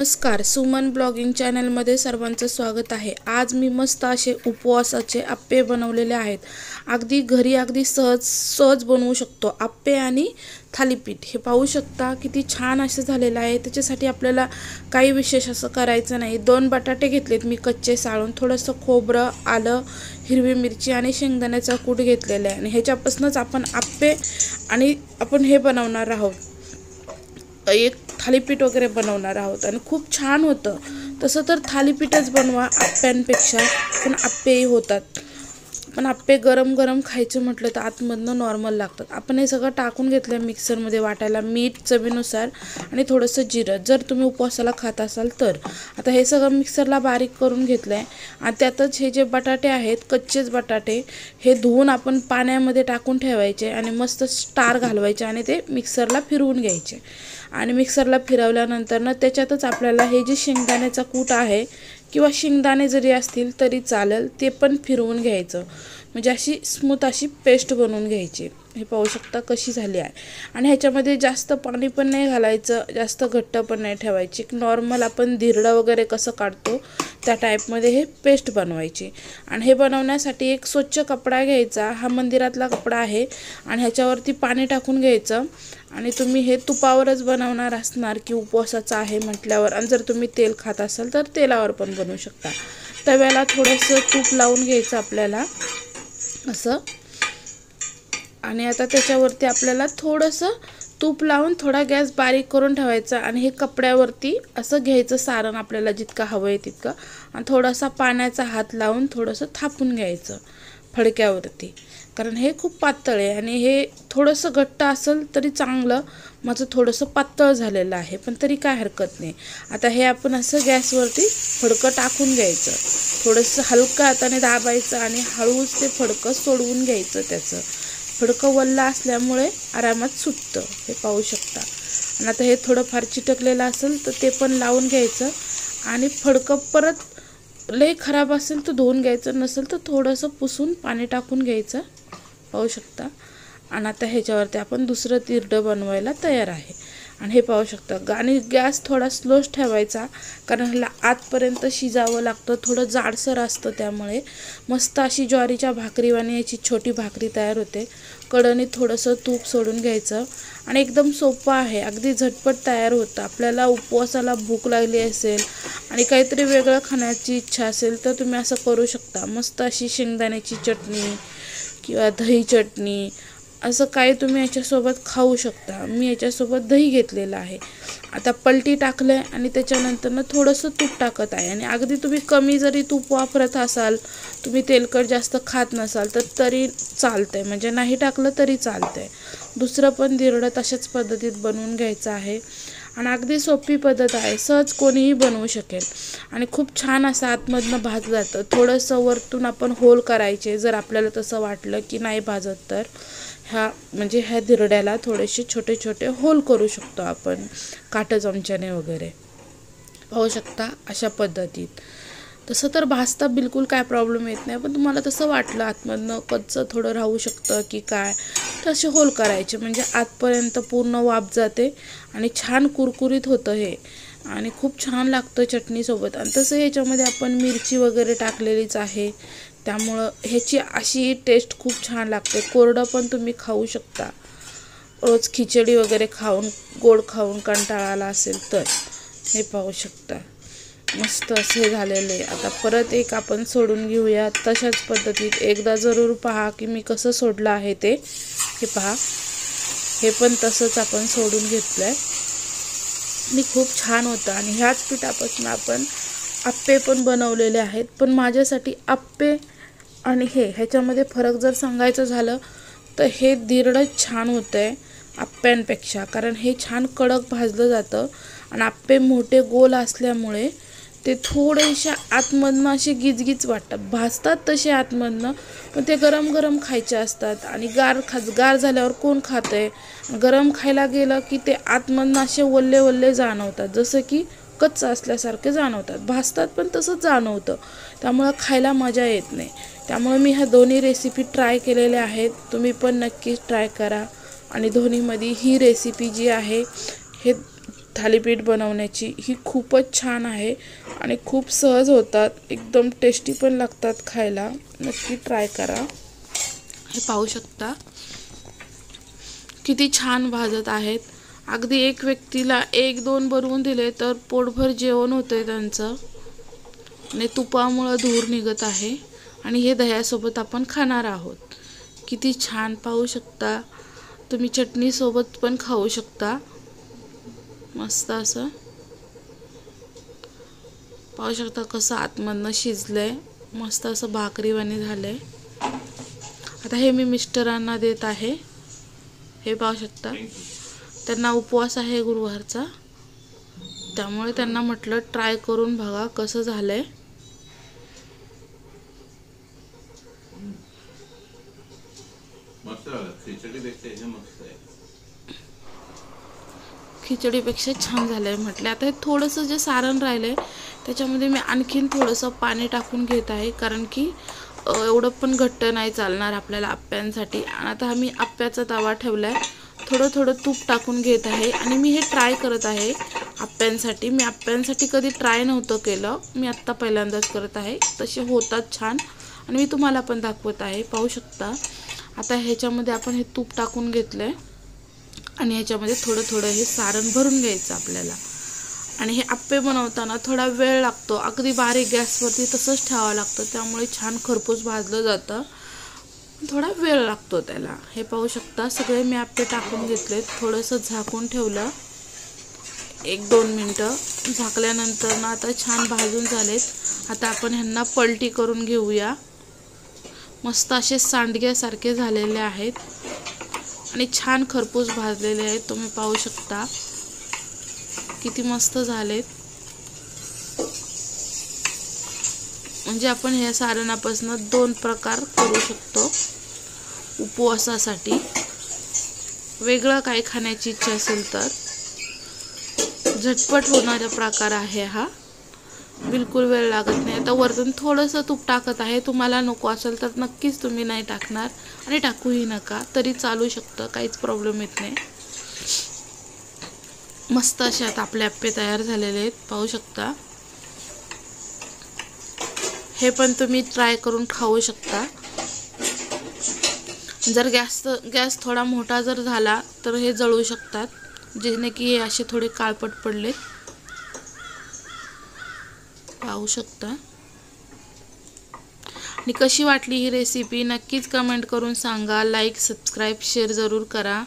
नमस्कार सुमन ब्लॉगिंग चॅनलमध्ये सर्वांचं स्वागत आहे. आज मी मस्त असे उपवासाचे आप्पे बनवलेले आहेत. अगदी घरी अगदी सहज सहज बनवू शकतो. आप्पे आणि थालीपीठ. हे पाहू शकता किती छान असं झालेलं आहे. त्याच्यासाठी आपल्याला काही विशेष असं करायचं नाही. दोन बटाटे घेतलेत मी कच्चे साळून. थोडंसं खोबरं आलं हिरवी मिरची आणि शेंगदाण्याचा कूट घेतलेला आहे. आणि ह्याच्यापासूनच आपण आप्पे आणि आपण हे बनवणार आहोत. एक थालीपीठ वगैरे बनवणार आहोत. आणि खूप छान होतं. तसं तर थालीपीठच बनवा आप्प्यांपेक्षा. पण आप्पेही होतात. पण आप्पे गरम गरम खायचं म्हटलं तर आतमधनं नॉर्मल लागतात. आपण हे सगळं टाकून घेतलं मिक्सरमध्ये वाटायला मीठ चवीनुसार आणि थोडंसं जिरं. जर तुम्ही उपवासाला खात असाल तर. आता हे सगळं मिक्सरला बारीक करून घेतलं आहे आणि त्यातच हे जे बटाटे आहेत कच्चेच बटाटे हे धुवून आपण पाण्यामध्ये टाकून ठेवायचे आणि मस्त स्टार घालवायचे आणि ते मिक्सरला फिरवून घ्यायचे. आणि मिक्सरला फिरवल्यानंतर ना त्याच्यातच आपल्याला हे जे शेंगदाण्याचा कूट आहे किंवा शेंगदाणे जरी असतील तरी चालेल ते पण फिरवून घ्यायचं. म्हणजे अशी स्मूथ अशी पेस्ट बनवून घ्यायची. हे पाहू शकता कशी झाली आहे. आणि ह्याच्यामध्ये जास्त पाणी पण नाही घालायचं जास्त घट्ट पण नाही ठेवायची. नॉर्मल आपण धिरडं वगैरे कसं काढतो त्या टाईपमध्ये हे पेस्ट बनवायची. आणि हे बनवण्यासाठी एक स्वच्छ कपडा घ्यायचा. हा मंदिरातला कपडा आहे आणि ह्याच्यावरती पाणी टाकून घ्यायचं. आणि तुम्ही हे तुपावरच बनवणार असणार की उपवासाचं आहे म्हटल्यावर. आणि जर तुम्ही तेल खात असाल तर तेलावर पण बनवू शकता. तव्याला थोडंसं तूप लावून घ्यायचं आपल्याला. असं. आणि आता त्याच्यावरती आपल्याला थोडंसं तूप लावून थोडा गॅस बारीक करून ठेवायचा आणि हे कपड्यावरती असं घ्यायचं सारण आपल्याला जितकं हवं आहे तितकं. आणि थोडासा पाण्याचा हात लावून थोडंसं थापून घ्यायचं फडक्यावरती. कारण हे खूप पातळ आहे आणि हे थोडंसं घट्ट असेल तरी चांगलं. माझं थोडंसं पातळ झालेलं आहे पण तरी काय हरकत नाही. आता हे आपण असं गॅसवरती फडकं टाकून घ्यायचं. थोडंसं हलकं हाताने दाबायचं आणि हळूच ते फडकं सोडवून घ्यायचं त्याचं. फडकं वल्लं असल्यामुळे आरामात सुटतं हे पाहू शकता. आणि आता हे थोडंफार चिटकलेलं असेल तर ते पण लावून घ्यायचं. आणि फडकं परत लई खराब असेल तर धुवून घ्यायचं नसेल तर थोडंसं पुसून पाणी टाकून घ्यायचं. पाहू शकता. आणि आता ह्याच्यावरती आपण दुसरं तिरडं बनवायला तयार आहे. आणि हे पाहू शकता आणि गॅस थोडा स्लोच ठेवायचा कारण ह्याला आतपर्यंत शिजावं लागतं थोडं जाडसर असतं त्यामुळे. मस्त अशी ज्वारीच्या भाकरीवाने याची छोटी भाकरी तयार होते. कडणी थोडंसं तूप सोडून घ्यायचं. आणि एकदम सोपं आहे अगदी झटपट तयार होतं. आपल्याला उपवासाला भूक लागली असेल आणि काहीतरी वेगळं खाण्याची इच्छा असेल तर तुम्ही असं करू शकता. मस्त अशी शेंगदाण्याची चटणी किंवा दही चटणी असं काही तुम्ही याच्यासोबत खाऊ शकता. मी याच्यासोबत दही घेतलेलं आहे. आता पलटी टाकलं आहे आणि त्याच्यानंतरनं थोडंसं तूप टाकत आहे. आणि अगदी तुम्ही कमी जरी तूप वापरत असाल तुम्ही तेलकट जास्त खात नसाल तर तरी चालतं आहे म्हणजे नाही टाकलं तरी चालतं आहे दुसरं पण दिरडं तशाच पद्धतीत बनवून घ्यायचं आहे. आणि अगदी सोपी पद्धत आहे. सहज कोणीही बनवू शकेल. आणि खूप छान असं आतमधनं भाजलं जातं. थोडंसं वरतून आपण होल करायचे जर आपल्याला तसं वाटलं की नाही भाजत तर. ह्या म्हणजे ह्या दिरड्याला थोडेसे छोटे छोटे होल करू शकतो आपण. काटं चमच्याने वगैरे. पाहू शकता अशा पद्धतीत. तसं तर भाजता बिलकुल काय प्रॉब्लेम येत नाही. पण तुम्हाला तसं वाटलं आतमधनं कच्चं थोडं राहू शकतं की काय? तसे असे होल करायचे. म्हणजे आतपर्यंत पूर्ण वाफ जाते आणि छान कुरकुरीत होतं हे. आणि खूप छान लागतं चटणीसोबत आणि तसं ह्याच्यामध्ये आपण मिरची वगैरे टाकलेलीच आहे. त्यामुळं ह्याची अशी टेस्ट खूप छान लागते. कोरडं पण तुम्ही खाऊ शकता. रोज खिचडी वगैरे खाऊन गोड खाऊन कंटाळा आला असेल तर हे पाहू शकता. मस्त असे झालेले. आता परत एक आपण सोडून घेऊया. तशाच पद्धतीत एकदा जरूर पहा की मी कसं सोडलं आहे ते. हे पहा. हे पण तसंच आपण सोडून घेतलं आहे आणि खूप छान होतं. आणि ह्याच पिठापासून आपण आप्पे पण बनवलेले आहेत. पण माझ्यासाठी आप्पे आणि हे ह्याच्यामध्ये फरक जर सांगायचं झालं तर हे दिरडं छान होतं आहे आप्प्यांपेक्षा. कारण हे छान कडक भाजलं जातं. आणि आप्पे मोठे गोल असल्यामुळे ते थोडेशा आतमधनं असे गिजगीज वाटतात. भाजतात तसे आतमधनं पण ते गरम गरम खायचे असतात. आणि गार खा गार झाल्यावर कोण खातं आहे गरम खायला गेलं की ते आतमधनं असे वल्ले वल्ले जाणवतात. जसं की कच्च असल्यासारखे जाणवतात. भाजतात पण तसंच जाणवतं. त्यामुळं खायला मजा येत नाही. त्यामुळे मी ह्या दोन्ही रेसिपी ट्राय केलेल्या आहेत. तुम्ही पण नक्कीच ट्राय करा. आणि दोन्हीमध्ये ही रेसिपी जी आहे हे थालीपीठ बनवण्याची. ही खूपच छान आहे आणि खूप सहज होतात. एकदम टेस्टी पण लागतात खायला. नक्की ट्राय करा. हे पाहू शकता. किती छान भाजत आहेत. अगदी एक व्यक्तीला एक दोन बनवून दिले तर पोटभर जेवण होतंय त्यांचं. आणि तुपामुळं धूर निघत आहे. आणि हे दह्यासोबत आपण खाणार आहोत. किती छान पाहू शकता. तुम्ही चटणीसोबत पण खाऊ शकता. मस्त असं. पाहू शकता कसं आतमधनं शिजलंय. मस्त असं भाकरीवाणी झालंय. आता हे मी मिस्टरांना देत आहे. हे पाहू शकता. त्यांना उपवास आहे गुरुवारचा. त्यामुळे त्यांना म्हटलं ट्राय करून बघा कसं झालंय. झालं मस्त आहे. खिचडीपेक्षा छान झालं आहे म्हटलं. आता हे थोडंसं जे सारण राहिलं आहे त्याच्यामध्ये मी आणखीन थोडंसं पाणी टाकून घेत आहे कारण की एवढं पण घट्ट नाही चालणार आपल्याला आप्प्यांसाठी. आणि आता आम्ही आप्प्याचा तवा ठेवला आहे थोडं थोडं तूप टाकून घेत आहे. आणि मी हे ट्राय करत आहे आप्प्यांसाठी. मी आप्प्यांसाठी कधी ट्राय नव्हतं केलं. मी आत्ता पहिल्यांदाच करत आहे. तसे होतात छान. आणि मी तुम्हाला पण दाखवत आहे. पाहू शकता. आता ह्याच्यामध्ये आपण हे तूप टाकून घेतलं आहे आणि ह्याच्यामध्ये थोडं थोडं हे सारण भरून घ्यायचं आपल्याला. आणि हे आप्पे बनवताना थोडा वेळ लागतो. अगदी बारीक गॅसवरती तसंच ठेवावं लागतं. त्यामुळे छान खरपूस भाजलं जातं. थोडा वेळ लागतो त्याला. हे पाहू शकता सगळे मी आप्पे टाकून घेतले थोडंसं झाकून ठेवलं. एक दोन मिनटं. झाकल्यानंतर ना आता छान भाजून झालेत. आता आपण ह्यांना पलटी करून घेऊया. मस्त असे सांडग्यासारखे झालेले आहेत. आणि छान खरपूस भाजलेले आहेत. तुम्ही पाहू शकता. किती मस्त झालेत. म्हणजे आपण ह्या सारणापासून दोन प्रकार करू शकतो. उपवासासाठी. वेगळं काही खाण्याची इच्छा असेल तर. झटपट होणारा प्रकार आहे हा. बिलकुल वेळ लागत नाही. आता वरतून थोडंसं तूप टाकत आहे. तुम्हाला नको असेल तर नक्कीच तुम्ही नाही टाकणार. आणि टाकूही नका. तरी चालू शकतं. काहीच प्रॉब्लेम येत नाही. मस्त असे आता आपले आप्पे तयार झालेले आहेत. पाहू शकता. हे पण तुम्ही ट्राय करून खाऊ शकता. जर गॅस गॅस थोडा मोठा जर झाला तर हे जळू शकतात. जेणे की हे असे थोडे काळपट पडले पाहू शकता. आणि कशी वाटली ही रेसिपी नक्कीच कमेंट करून सांगा. लाईक सबस्क्राईब शेअर जरूर करा.